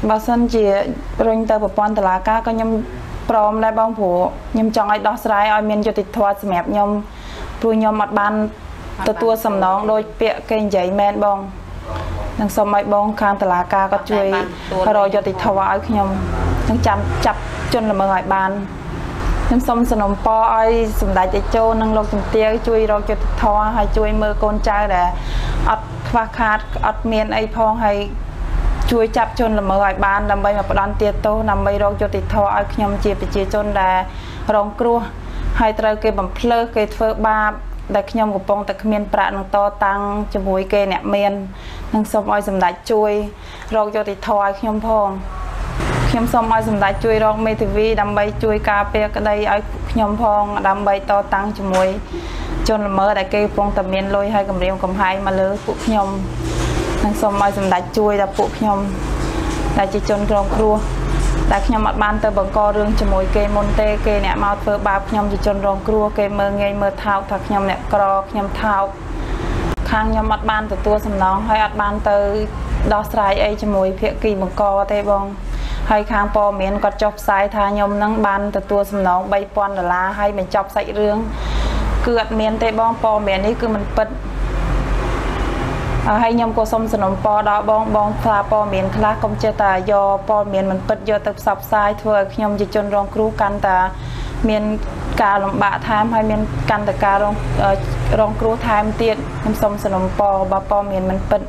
S7: បើសិនជារុញទៅប្រព័ន្ធតុលាការក៏ខ្ញុំ ព្រមដែរបងព្រោះខ្ញុំចង់ឲ្យដោះស្រាយឲ្យមានយុត្តិធម៌សម្រាប់ខ្ញុំព្រោះខ្ញុំអត់បានទទួលសំណងដោយពាក្យគេនិយាយមែនបងនឹងសូមឲ្យបងខាងតុលាការក៏ជួយរកយុត្តិធម៌ឲ្យខ្ញុំនឹងចាំចាប់ជនល្មើសឲ្យបានខ្ញុំសូមសនំពរឲ្យសម្ដេចតេជោនិងលោកជំទាវជួយរកយុត្តិធម៌ហើយជួយមើលកូនចៅដែលអត់ខ្វះខាតអត់មានអីផងហើយ ជួយចាប់ជនល្មើសឲ្យបានដើម្បីមកផ្ដន់ទាទោសដើម្បីរកយុត្តិធម៌ឲ្យខ្ញុំជាប្រជាជនដែលរងគ្រោះហើយត្រូវគេបំភ្លើសគេធ្វើបាបដែលខ្ញុំកំពុងតែគ្មានប្រាក់នឹងតតាំងជាមួយគេអ្នកមាននឹងសូមឲ្យសម្ដេចជួយរកយុត្តិធម៌ឲ្យខ្ញុំផងខ្ញុំសូមឲ្យសម្ដេចជួយរកមេធាវី ដើម្បីជួយការពារក្តីឲ្យខ្ញុំផង ដើម្បីតតាំងជាមួយជនល្មើសដែលគេកំពុងតែមានលុយឲ្យគម្រាមកំហែងមកលើពួកខ្ញុំ និងសូមឲ្យសម្ដេចជួយដល់ពួកខ្ញុំដែលជាជនរងគ្រោះដែលខ្ញុំអត់បានទៅបង្ករឿងជាមួយគេមុនទេគេអ្នកមកធ្វើបាបខ្ញុំជាជនរងគ្រោះគេមើលងាយមើលថោកថាខ្ញុំអ្នកក្រខ្ញុំថោកខាងខ្ញុំអត់បានទទួលសំណងហើយអត់បានទៅដោះស្រាយអីជាមួយភាគីបង្កទេបងហើយខាងព័ត៌មានគាត់ចុះផ្សាយថាខ្ញុំនឹងបានទទួលសំណង3000ដុល្លារហើយបញ្ចប់សាច់រឿងគឺអត់មានទេបងព័ត៌មាននេះគឺមិនពិត ហើយខ្ញុំក៏សូមសំណូមពរដល់បងបងផ្សាព័ត៌មានខ្លះកុំចេះតែយកព័ត៌មានមិនពិតយកទៅផ្សព្វផ្សាយធ្វើឲ្យខ្ញុំជាជនរងគ្រោះកាន់តែមានការលំបាកថែមហើយមានកាន់តែការរងអឺរងគ្រោះថែមទៀតខ្ញុំសូមសំណូមពរបើព័ត៌មានមិនពិត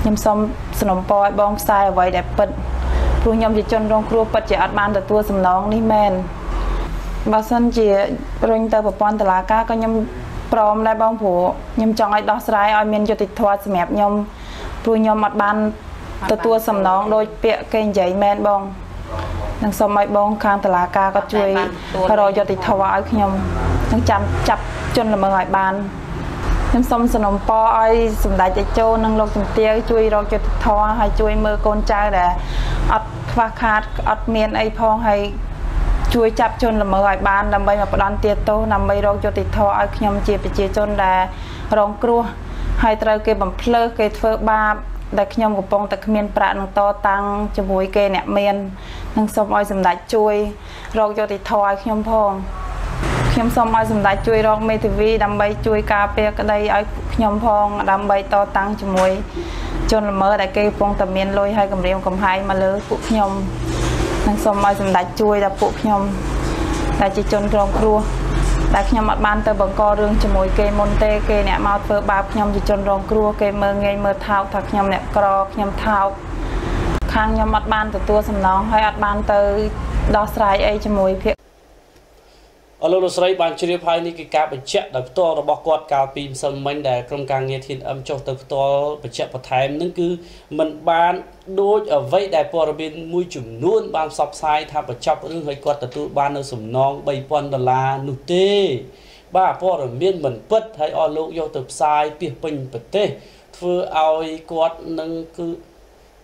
S7: ខ្ញុំសូមសំណូមពរឲ្យបងផ្សាយអ្វីដែលពិតព្រោះខ្ញុំជាជនរងគ្រោះពិតជាអត់បានទទួលសំណងនេះមែនបើសិនជារុញទៅប្រព័ន្ធតុលាការក៏ខ្ញុំ ព្រមដែរបងព្រោះខ្ញុំចង់ឲ្យដោះស្រាយឲ្យមានយុត្តិធម៌សម្រាប់ខ្ញុំព្រោះខ្ញុំអត់បានទទួលសំណងដោយពាក្យគេនិយាយមែនបងនឹងសូមឲ្យបងខាងតុលាការក៏ជួយរកយុត្តិធម៌ឲ្យខ្ញុំនឹងចាំចាប់ជនល្មើសឲ្យបានខ្ញុំសូមសនំពរឲ្យសម្ដេចតេជោនិងលោកជំទាវជួយរកយុត្តិធម៌ហើយជួយមើលកូនចៅដែលអត់ខ្វះខាតអត់មានអីផងហើយ ជួយចាប់ជនល្មើសឲ្យបានដើម្បីមកផ្ដន់ទាទោសដើម្បីរកយុត្តិធម៌ឲ្យខ្ញុំជាប្រជាជនដែលរងគ្រោះហើយត្រូវគេបំភ្លើសគេធ្វើបាបដែលខ្ញុំកំពុងតែគ្មានប្រាក់នឹងតតាំងជាមួយគេអ្នកមាននឹងសូមឲ្យសម្ដេចជួយរកយុត្តិធម៌ឲ្យខ្ញុំផងខ្ញុំសូមឲ្យសម្ដេចជួយរកមេធាវីដើម្បីជួយការពារក្តីឲ្យខ្ញុំផងដើម្បីតតាំងជាមួយជនល្មើសដែលគេកំពុងតែមានលុយឲ្យគម្រាមកំហែងមកលើពួកខ្ញុំ និងសូមឲ្យសម្ដេចជួយដល់ពួកខ្ញុំដែលជាជនក្រមគ្រោះដែលខ្ញុំអត់បានទៅបង្ករឿងជាមួយគេមុនទេគេអ្នកមកធ្វើបាបខ្ញុំជាជនរងគ្រោះគេមើងងាយមើលថោកថាខ្ញុំអ្នកក្រខ្ញុំថោកខាងខ្ញុំអត់បានទទួលសំណងហើយអត់បានទៅដោះស្រាយអីជាមួយភាគ
S2: អលោកលោកស្រីបានជ្រាបហើយនេះគឺការបញ្ជាក់ដោយផ្ទាល់របស់គាត់កាលពីម្សិលមិញដែលក្រុមការងារធានអឹមចុះទៅផ្ទាល់បញ្ជាក់បន្ថែមនឹងគឺมันបានដូចអ្វីដែលព័ត៌មានមួយចំនួនបានផ្សព្វផ្សាយថាបញ្ចប់រឿងឲ្យគាត់ទទួលបាននៅសំណង3000ដុល្លារនោះទេ បាទព័ត៌មានមិនពិតហើយអស់លោកយកទៅផ្សាយពីពេញប្រទេសធ្វើឲ្យគាត់នឹងគឺ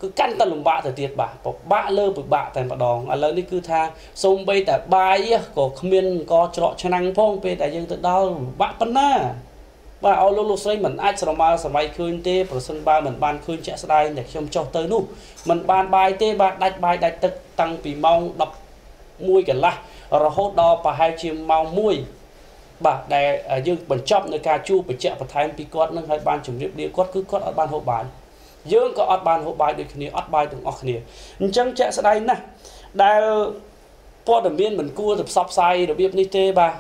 S2: គឺកាន់តែលំបាកទៅទៀតបាទពិបាកលើពិបាកតែម្ដងឥឡូវនេះគឺថាសូម្បីតែបាយក៏គ្មានក៏ច្រកឆ្នាំងផងពេលតែយើងទៅដល់ពិបាកប៉ុណ្ណាបាទអោលោកលោកស្រីមិនអាចស្រមើសម័យឃើញទេប្រសិនបើមិនបានឃើញជាក់ស្ដែងដែលខ្ញុំចុះទៅនោះមិនបានបាយទេបាទដាច់បាយដាច់ទឹកតាំងពីម៉ោង11កន្លះរហូតដល់ប្រហែលជាម៉ោង1បាទដែលយើងបញ្ចប់នៅការជួបបញ្ជាក់បន្ថែមពីគាត់នឹងឲ្យបានជម្រាបលាគាត់គឺគាត់អត់បានហូបបាយ យើងក៏អត់បានហូបបាយដូចគ្នាអត់បាយទាំងអស់គ្នាអញ្ចឹងជាក់ស្ដែងណាស់ដែលព័ត៌មានមិនគួរទៅផ្សព្វផ្សាយរបៀបនេះទេបាទ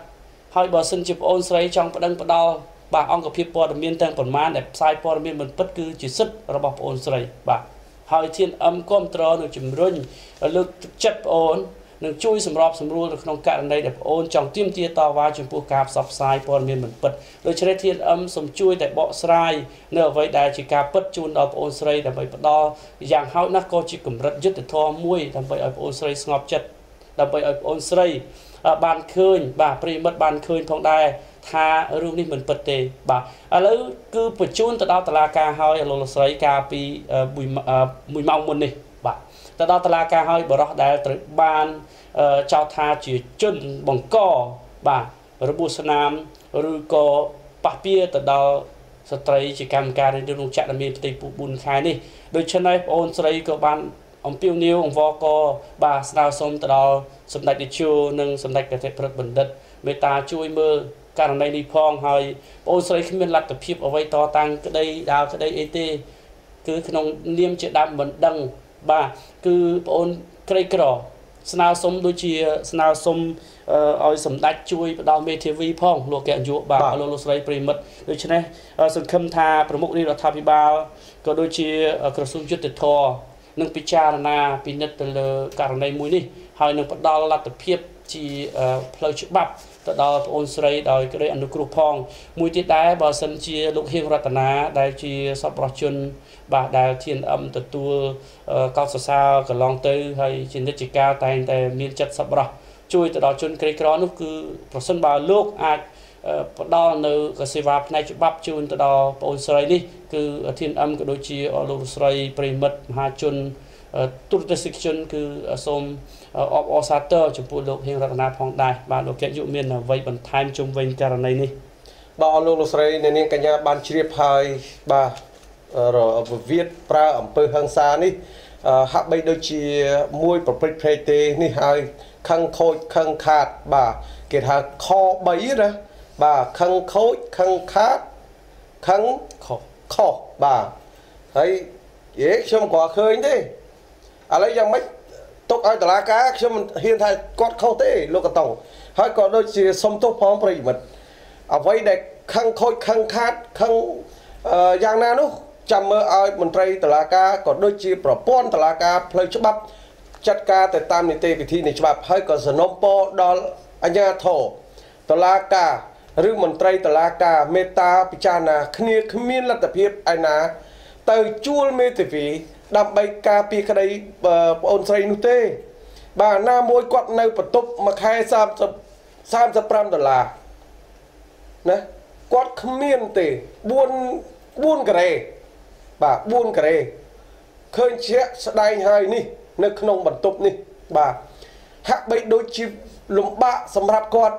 S2: ហើយបើសិនជាបងអូនស្រីចង់ប្តឹងផ្ដាល់បាទអង្គភាពព័ត៌មានទាំងប្រមាណដែលផ្សាយព័ត៌មានមិនពិតគឺជាសិទ្ធិរបស់បងអូនស្រីបាទហើយធានអឹមគ្រប់ត្រនៅជំរុញលើកទឹកចិត្តបងអូន នឹងជួយសម្របសម្រួលនៅក្នុងករណីដែលបងអូនចង់ទាមទារតវ៉ាចំពោះការផ្សព្វផ្សាយព័ត៌មានមិនពិតដូច្នេះធានអឹមសូមជួយតែបកស្រាយនៅអ្វីដែលជាការពិតជូនដល់បងអូនស្រីដើម្បីផ្ដល់យ៉ាងហោចណាស់ក៏ជាកម្រិតយុទ្ធធម៌មួយដើម្បីឲ្យបងអូនស្រីស្ងប់ចិត្តដើម្បីឲ្យបងអូនស្រីបានឃើញបាទប្រិមិត្តបានឃើញផងដែរថារឿងនេះមិនពិតទេបាទឥឡូវគឺបញ្ជូនទៅដល់តុលាការហើយលោកលោកស្រីកាលពី1ម៉ោងមុននេះបា ទទៅដល់តុលាការហើយបរោះដែលត្រូវបានចោទថាជាជនបង្កបាទរបួសស្នាមឬក៏ប៉ះពាល់ទៅដល់ស្ត្រីជាកម្មការរាជរោងចក្រដែលមានផ្ទៃពោះ4ខែនេះដូច្នេះបងអូនស្រីក៏បានអំពាវនាវអង្វរកបាទស្នើសុំទៅដល់សម្ដេចនាយកនិងសម្ដេចកតេព្រឹទ្ធបណ្ឌិតមេត្តាជួយមើលករណីនេះផងហើយបងអូនស្រីគ្មានលទ្ធភាពអ្វីតតាំងក្តីដើរក្តីអីទេគឺក្នុងនាមជាដើមមិនដឹង បាទគឺបងអូនក្រីក្រ ស្នើសុំដូចជាស្នើសុំឲ្យសម្ដេចជួយផ្ដល់មេធាវីផងលោកកែយុបាទលោកលោកស្រីប្រិមិត្តដូច្នេះសង្ឃឹមថាប្រមុខរាជរដ្ឋាភិបាលក៏ដូចជាក្រសួងយុទ្ធភ័ពនឹងពិចារណាពិនិត្យទៅលើករណីមួយនេះហើយនឹងផ្ដល់លទ្ធភាពជាផ្លូវច្បាប់ ទៅដល់បងអូនស្រីដោយក្តីអនុគ្រោះផង មួយទៀតដែរបើសិនជាលោកហៀងរតនាដែលជាសប្បុរសជន បាទដែលធានអឹមទទួលកោតសរសើរកន្លងទៅហើយជានិច្ចកាលតែងតែមានចិត្តសប្បុរសជួយទៅដល់ជនក្រីក្រនោះគឺប្រសិនបើលោកអាចផ្ដល់នៅសេវាផ្នែកច្បាប់ជូនទៅដល់បងអូនស្រីនេះគឺធានអឹមក៏ដូចជាលោកស្រីប្រិមិត្តមហាជនទូរទស្សនិកជនគឺសូម អបអរសាទរចំពោះលោកហៀងរតនាផងដែរបាទលោកកែយុមានអ្វីបន្ថែមជុំវិញករណីនេះ
S5: បាទអរលោកលោកស្រីអ្នកនាងកញ្ញាបានជ្រាបហើយបាទវិវាទប្រើអំពើហិង្សានេះហាក់បីដូចជាមួយប្រព្រឹត្តផ្លេចទេនេះហើយខឹងខូចខឹងខាតបាទគេថាខ3ណាបាទខឹងខូចខឹងខាតខឹងខុសខុសបាទហើយយេខ្ញុំក៏ឃើញទេឥឡូវយ៉ាងម៉េច ទុកឲ្យតឡាការខ្ញុំមិនហ៊ានថាគាត់ខុសទេលោកកតោហើយក៏ដូចជាសុំទោសផងប្រិមិត្តអ្វីដែលខឹងខូចខឹងខាតខឹងយ៉ាងណានោះចាំមើលឲ្យមន្ត្រីតឡាការក៏ដូចជាប្រព័ន្ធតឡាការផ្លូវច្បាប់ចាត់ការទៅតាមនីតិវិធីនៃច្បាប់ហើយក៏សំណុំពរដល់អាជ្ញាធរតឡាការឬមន្ត្រីតឡាការមេត្តាពិចារណាគ្នាគ្មានលទ្ធភាពឯណាទៅជួលមេធាវី ដើម្បីការពារក្តីបងអូនស្រីនោះទេ បាទណាមួយគាត់នៅបន្ទប់មួយខែ30 35ដុល្លារណាគាត់គ្មានទេ4 4ការ៉េបាទ4ការ៉េឃើញជាក់ស្ដែងហើយនេះ នៅក្នុងបន្ទប់នេះ បាទហាក់បីដូចជាលំបាកសម្រាប់គាត់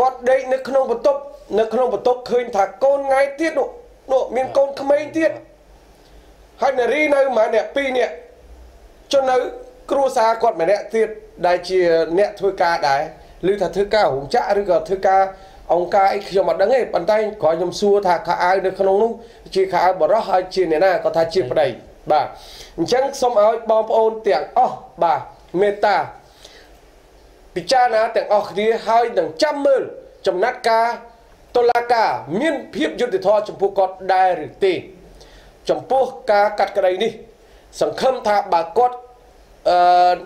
S5: គាត់ដេកនៅក្នុងបន្ទប់នៅក្នុងបន្ទប់ឃើញថាកូនថ្ងៃទៀតនោះនោះមានកូនក្មេងទៀត ហើយនារីនៅម្នាក់ពីរនាក់ចុះនៅគ្រួសារគាត់ម្នាក់ទៀតដែលជាអ្នកធ្វើការដែរឬថាធ្វើការរោងចក្រឬក៏ធ្វើការអង្គការអីខ្ញុំអត់ដឹងទេប៉ុន្តែគ្រាន់ខ្ញុំសួរថាខោអាវនៅក្នុងនោះជាខោអាវបរោះហើយជាអ្នកណាគាត់ថាជាប្តីបាទអញ្ចឹងសូមឲ្យបងប្អូនទាំងអស់បាទមេត្តាពិចារណាទាំងអស់គ្នាហើយនឹងចាំមើលចំណាត់ការតុលាការមានភាពយុត្តិធម៌ចំពោះគាត់ដែរឬទេ ចំពោះការកាត់ក្តីនេះ សង្ឃឹមថាបើគាត់អឺ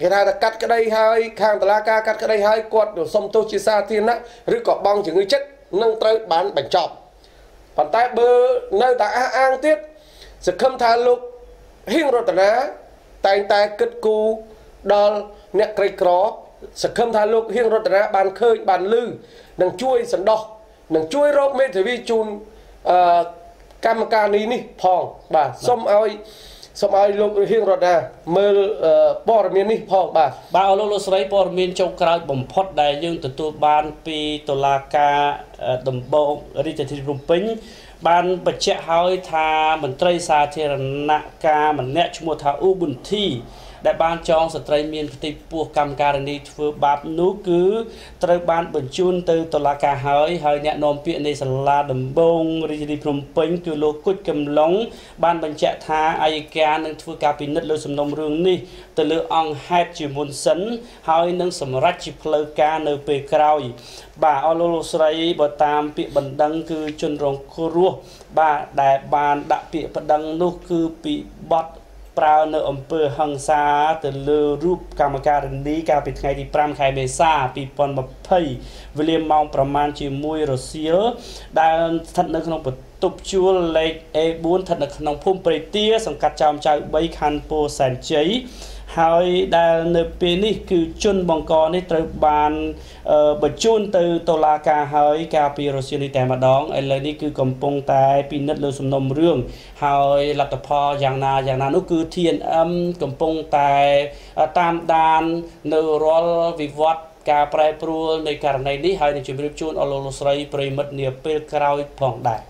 S5: គេថាថាកាត់ក្តីហើយខាងតុលាការកាត់ក្តីហើយគាត់ទៅសុំទោសជាសាធារណៈឬក៏បង់ជំងឺចិត្តនឹងត្រូវបានបញ្ចប់ប៉ុន្តែបើនៅតែអះអាងទៀតសង្ឃឹមថាលោកហៀងរតនាតែងតែគិតគូរដល់អ្នកក្រីក្រសង្ឃឹមថាលោកហៀងរតនាបានឃើញបានឮនឹងជួយសន្តោសនឹងជួយរកមេធាវីជូនអឺ កម្មការនេះនេះផងបាទសូមឲ្យសូមឲ្យលោកហៀងរតនាមើលព័ត៌មាននេះផងបាទ
S2: បាទអរលោកលោកស្រីព័ត៌មានចុងក្រោយបំផុតដែលយើងទទួលបានពីតុលាការដំបងរាជធានីភ្នំពេញបានបញ្ជាក់ឲ្យថាមន្ត្រីសាធារណការម្នាក់ឈ្មោះថាអ៊ូប៊ុនធី ដែលបានចងស្ត្រីមានផ្ទៃពោះកម្មការនីធ្វើបាបនោះគឺត្រូវបានបញ្ជូនទៅតុលាការហើយហើយអ្នកនាំពាក្យនៃសាលាដំបងរាជធានីភ្នំពេញគឺលោកគុជកំឡុងបានបញ្ជាក់ថាអัยការនឹងធ្វើការពិនិត្យលើសំណុំរឿងនេះទៅលើអង្គហេតុជាមុនសិន ហើយនឹងសម្រេចជាផ្លូវការនៅពេលក្រោយ បាទអរលោកលោកស្រីបើតាមពាក្យបណ្ដឹងគឺជនរងគ្រោះបាទដែលបានដាក់ពាក្យបណ្ដឹងនោះគឺពីបទ ប្រើនៅអំពើហិង្សាទៅលើរូបកម្មការនីកាលពីថ្ងៃទី5ខែមេសា2020វេលាម៉ោងប្រមាណជាមួយរសៀលដែលស្ថិតនៅក្នុងបន្ទប់ជួលលេខ A4 ស្ថិតនៅក្នុងភូមិព្រៃទាសង្កាត់ចោមចៅ3ខណ្ឌពោធិ៍សែនជ័យ ហើយដែលនៅពេលនេះគឺជនបង្កនេះត្រូវបានបញ្ជូនទៅតុលាការហើយកាលពីរសៀលនេះតែម្ដងឥឡូវនេះគឺកំពុងតែពិនិត្យលើសំណុំរឿងហើយលទ្ធផលយ៉ាងណាយ៉ាងណានោះគឺ TNM កំពុងតែតាមដាននៅរាល់វិវត្តការប្រែប្រួលនៃករណីនេះហើយនឹងជម្រាបជូនអស់លោកលោកស្រីប្រិមិត្តនាពេលក្រោយផងដែរ